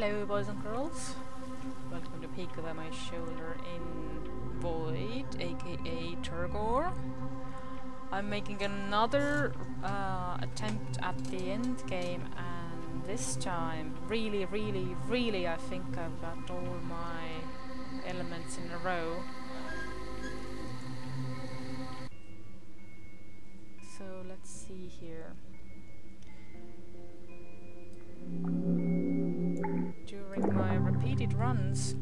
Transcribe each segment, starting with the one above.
Hello boys and girls, welcome to Peek Over My Shoulder in Void, aka Turgor. I'm making another uh, attempt at the end game and this time, really, really, really I think I've got all my elements in a row. Runs,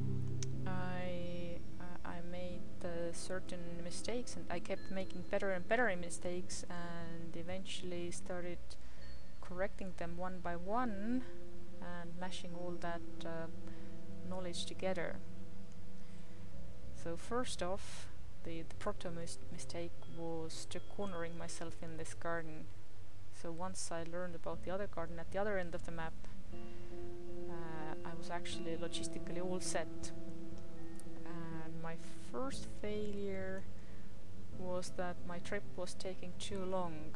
I uh, I made uh, certain mistakes, and I kept making better and better mistakes, and eventually started correcting them one by one, and mashing all that uh, knowledge together. So first off, the, the proto mis mistake was to cornering myself in this garden. So once I learned about the other garden at the other end of the map, was actually logistically all set. And my first failure was that my trip was taking too long.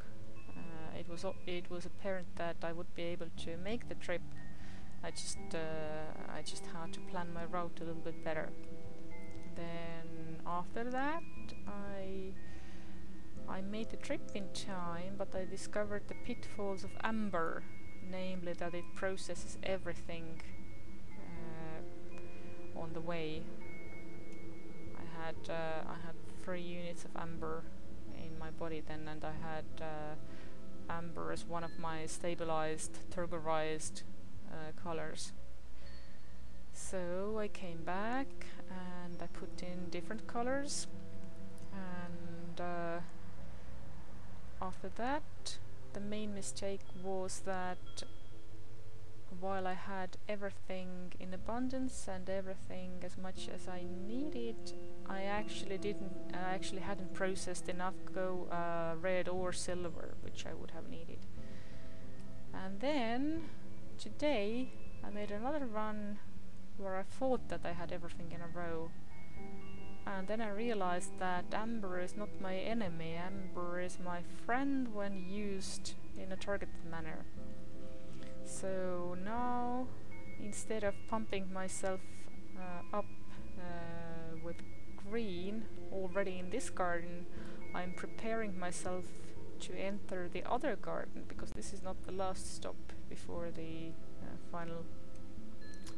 Uh, it was it was apparent that I would be able to make the trip. I just uh, I just had to plan my route a little bit better. Then after that, I I made the trip in time, but I discovered the pitfalls of Amber, namely that it processes everything on the way. I had uh, I had three units of Amber in my body then, and I had uh, Amber as one of my stabilized, turgorized uh, colors. So I came back and I put in different colors and uh, after that the main mistake was that while I had everything in abundance and everything as much as I needed I actually didn't I actually hadn't processed enough go uh, red or silver which I would have needed and then today I made another run where I thought that I had everything in a row. And then I realized that Amber is not my enemy, Amber is my friend when used in a targeted manner. So now, instead of pumping myself uh, up uh, with green already in this garden, I'm preparing myself to enter the other garden, because this is not the last stop before the uh, final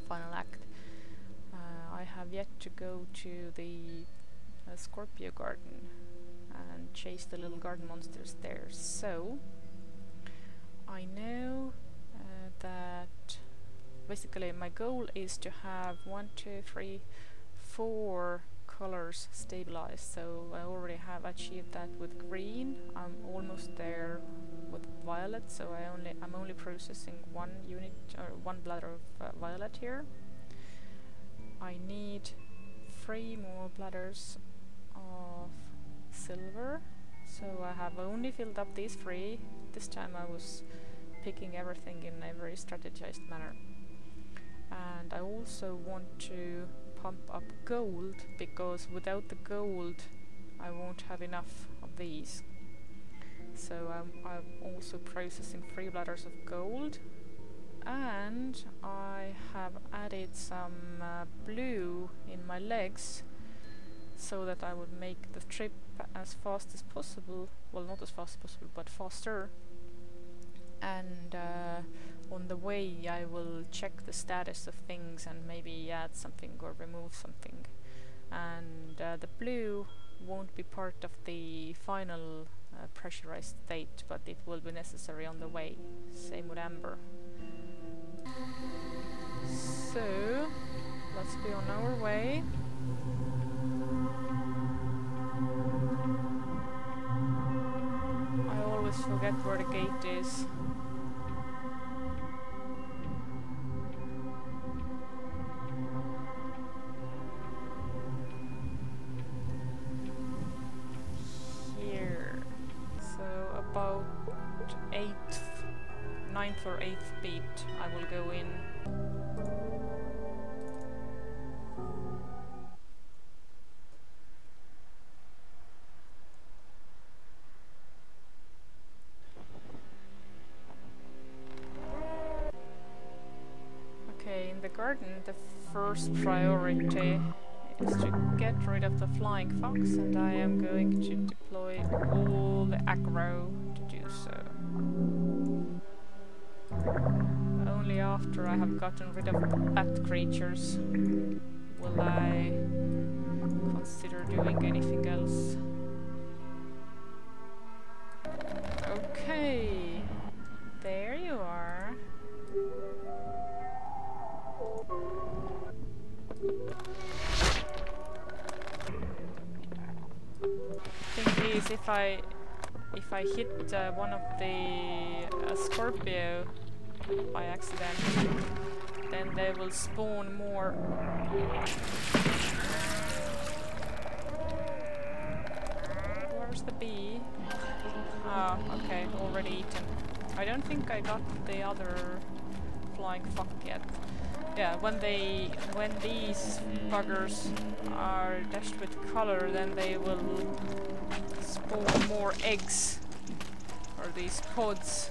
final act. Uh, I have yet to go to the uh, Scorpio garden and chase the little garden monsters there. So I know that basically my goal is to have one, two, three, four colors stabilized. So I already have achieved that with green. I'm almost there with violet. So I only I'm only processing one unit or one bladder of uh, violet here. I need three more bladders of silver. So I have only filled up these three. This time I was picking everything in a very strategized manner. And I also want to pump up gold because without the gold I won't have enough of these. So um, I'm also processing three bladders of gold and I have added some uh, blue in my legs so that I would make the trip as fast as possible well not as fast as possible but faster and uh, on the way I will check the status of things and maybe add something or remove something and uh, the blue won't be part of the final uh, pressurized state but it will be necessary on the way same with amber so, let's be on our way. I always forget where the gate is. Will go in. Okay, in the garden, the first priority is to get rid of the flying fox and I am going to deploy all the aggro to do so. After I have gotten rid of the bat creatures will I consider doing anything else. Okay, there you are. Thing is, if I if I hit uh, one of the uh, Scorpio by accident, then they will spawn more. Where's the bee? Ah, okay, already eaten. I don't think I got the other flying fuck yet. Yeah, when they when these buggers are dashed with color, then they will spawn more eggs or these pods.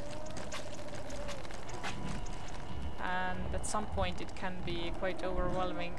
And at some point it can be quite overwhelming.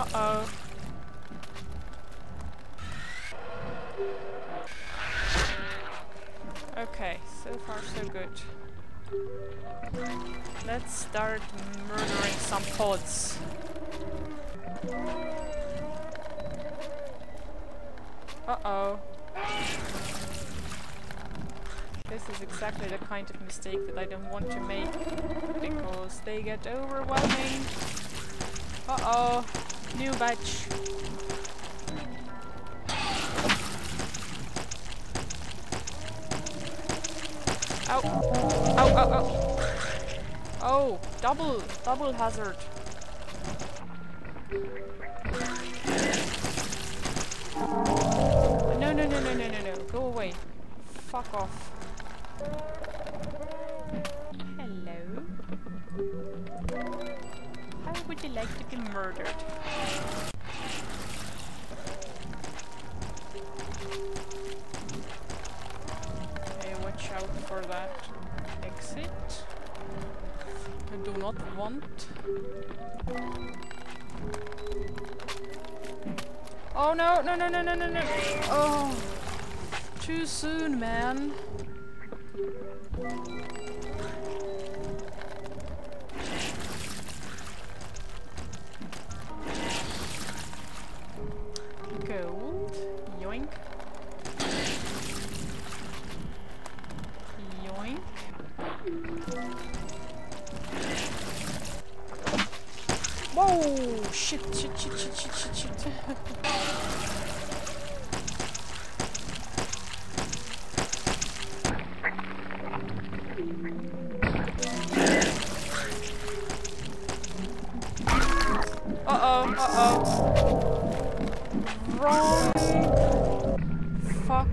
Uh-oh. Okay, so far so good. Let's start murdering some pods. Uh-oh. This is exactly the kind of mistake that I don't want to make because they get overwhelming. Uh-oh. New batch. Ow. Ow, ow, ow. Oh, double, double hazard. No, no, no, no, no, no, no. Go away. Fuck off. Would you like to be murdered? Okay, watch out for that exit. I do not want. Oh no, no, no, no, no, no, no. Oh, too soon, man.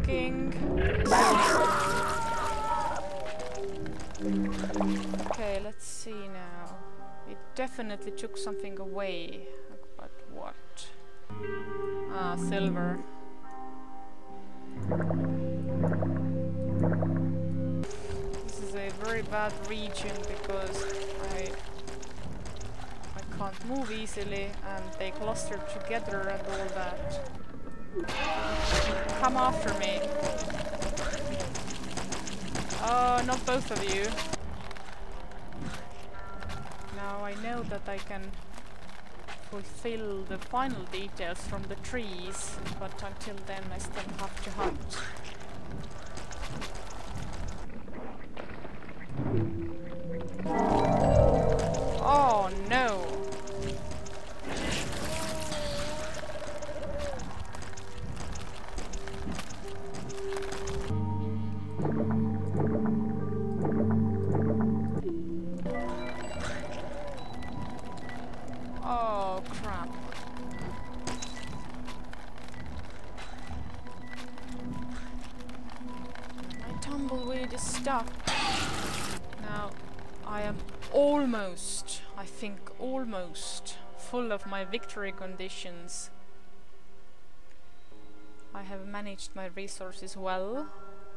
Okay, let's see now. It definitely took something away. But what? Ah, silver. This is a very bad region because I I can't move easily and they cluster together and all that. Come after me. Oh, not both of you. Now I know that I can fulfill the final details from the trees, but until then I still have to hunt. Almost, I think almost, full of my victory conditions. I have managed my resources well.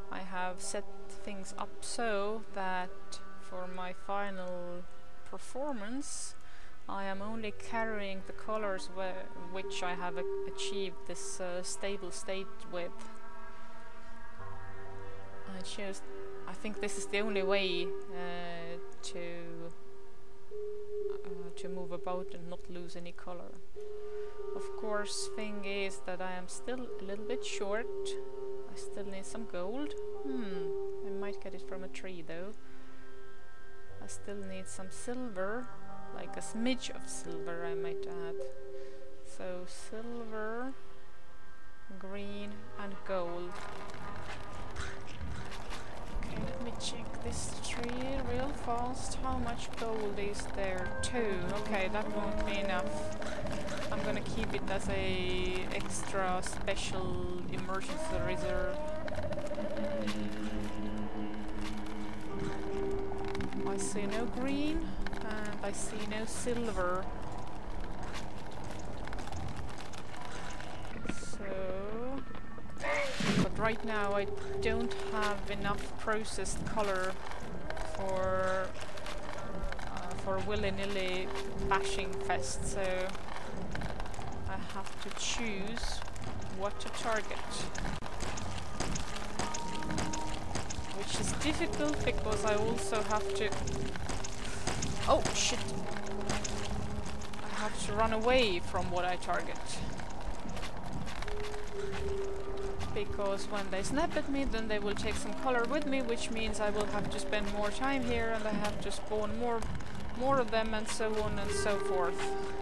I have set things up so that for my final performance I am only carrying the colors which I have achieved this uh, stable state with. I choose. I think this is the only way uh, to to move about and not lose any color. Of course, thing is that I am still a little bit short. I still need some gold. Hmm, I might get it from a tree though. I still need some silver like a smidge of silver I might add. So silver, green and gold. Check this tree real fast. How much gold is there? Two. Okay, that won't be enough. I'm gonna keep it as a extra special emergency reserve. I see no green. And I see no silver. So... But right now I don't have enough processed color for uh, for willy-nilly bashing fest, so I have to choose what to target. Which is difficult because I also have to Oh, shit. I have to run away from what I target. Because when they snap at me, then they will take some color with me, which means I will have to spend more time here and I have to spawn more, more of them and so on and so forth.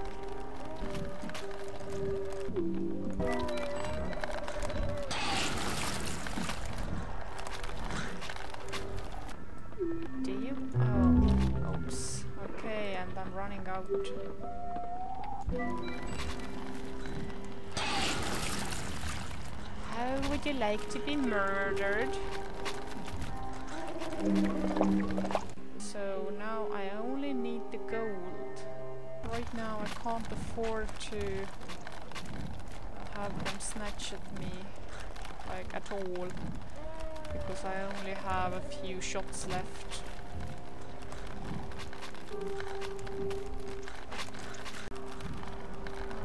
Like to be murdered? So now I only need the gold. Right now I can't afford to have them snatch at me, like at all, because I only have a few shots left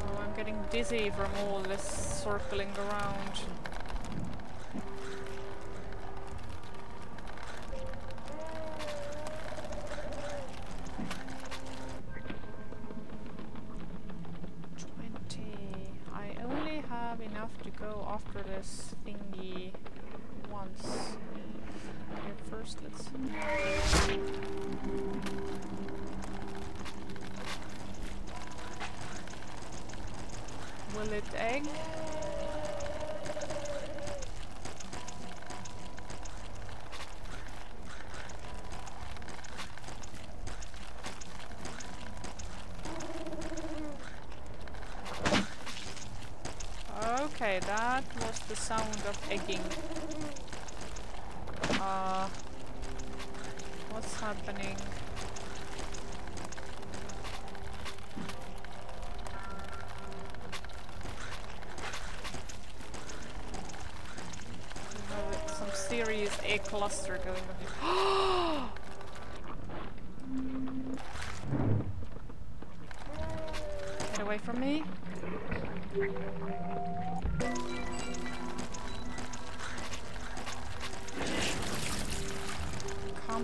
Oh, I'm getting dizzy from all this circling around. That was the sound of egging. Uh, what's happening? Some serious egg cluster going on.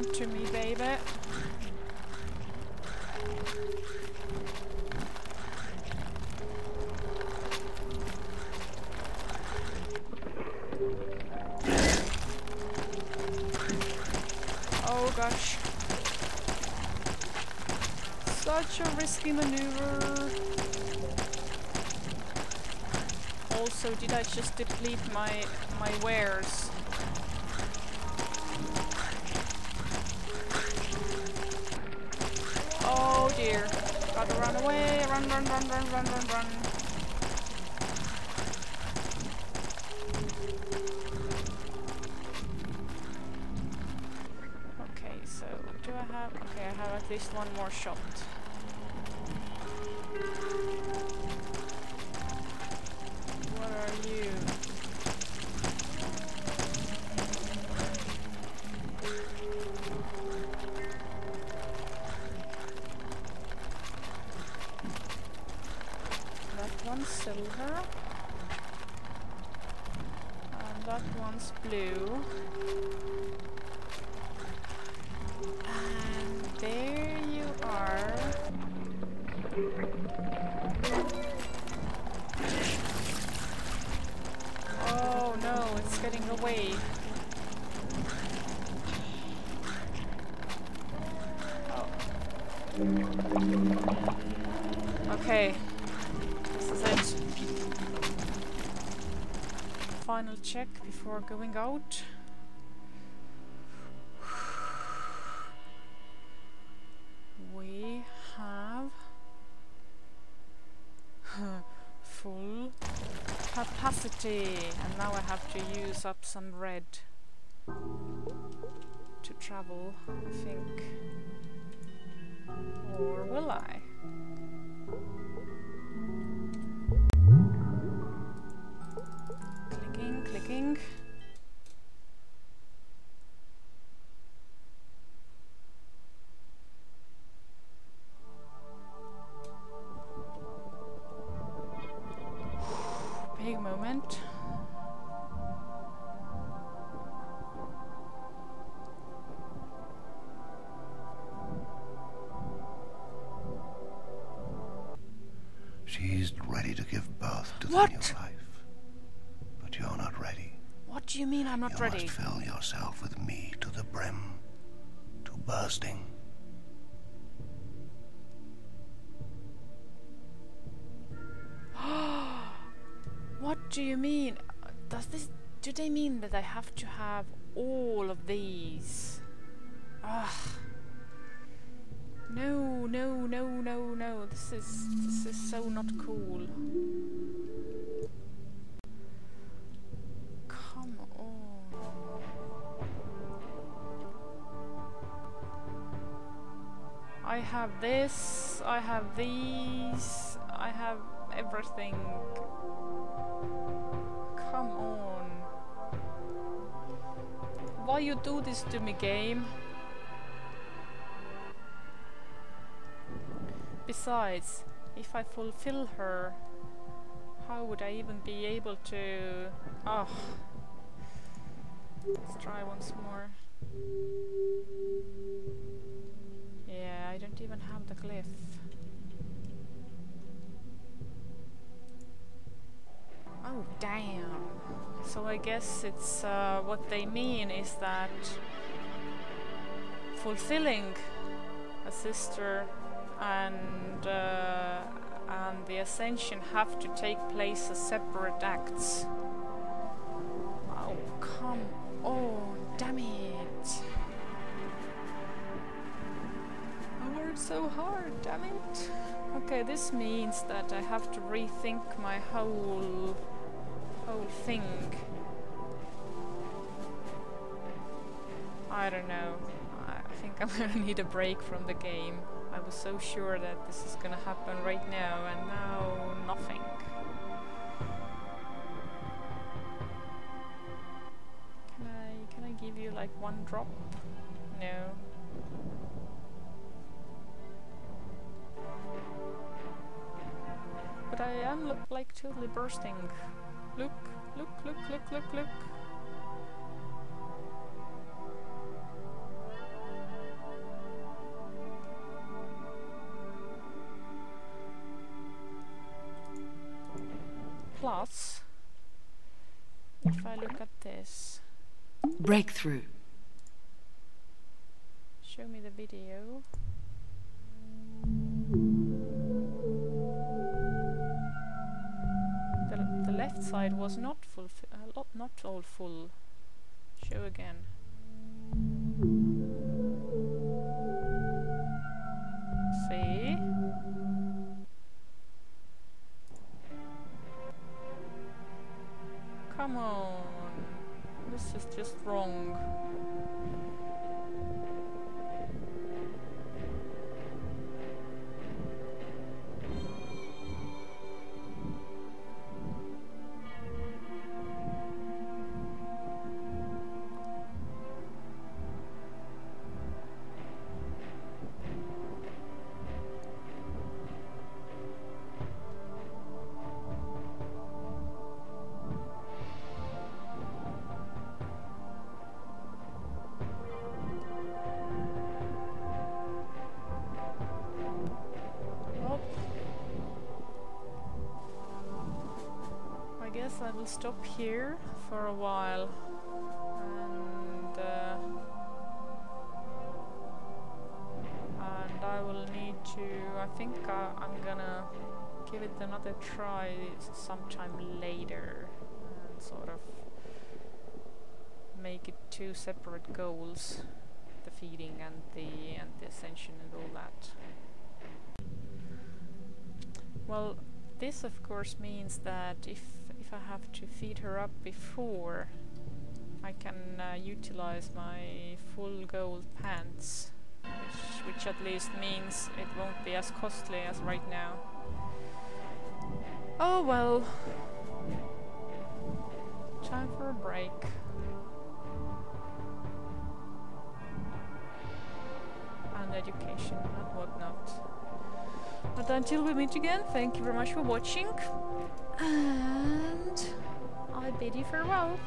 Come to me, baby. Oh gosh. Such a risky maneuver. Also, did I just deplete my my wares? about to run away. Run, run, run, run, run, run, run. Okay, so do I have... Okay, I have at least one more shot. Oh no, it's getting away. Oh. Okay, this is it. Final check before going out. 50! And now I have to use up some red to travel, I think. What? new life. But you're not ready. What do you mean I'm not you ready? must fill yourself with me to the brim, to bursting. What do you mean? Does this do they mean that I have to have all of these? Ugh. No, no, no, no, no. This is this is so not cool. Come on. I have this, I have these, I have everything. Come on. Why you do this to me, game? Besides, if I fulfill her, how would I even be able to... Oh. Let's try once more. Yeah, I don't even have the glyph. Oh, damn. So I guess it's uh, what they mean is that fulfilling a sister and uh, and the ascension have to take place as separate acts. Oh, come on, damn it. I worked so hard, damn it. Okay, this means that I have to rethink my whole whole thing. I don't know. I think I'm gonna need a break from the game. I was so sure that this is gonna happen right now, and now nothing. Can I can I give you like one drop? No. But I am like totally bursting. Look, look, look, look, look, look. If I look at this, Breakthrough. show me the video. The, the left side was not full, uh, not all full. Show again. Come on. This is just wrong. Will stop here for a while. And uh, and I will need to I think uh, I'm gonna give it another try sometime later and sort of make it two separate goals the feeding and the and the ascension and all that. Well this of course means that if if I have to feed her up before I can uh, utilize my full gold pants which, which at least means it won't be as costly as right now. Oh well. Time for a break. And education and whatnot. But until we meet again, thank you very much for watching. And I bid you farewell.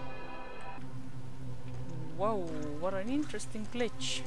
Whoa, what an interesting glitch.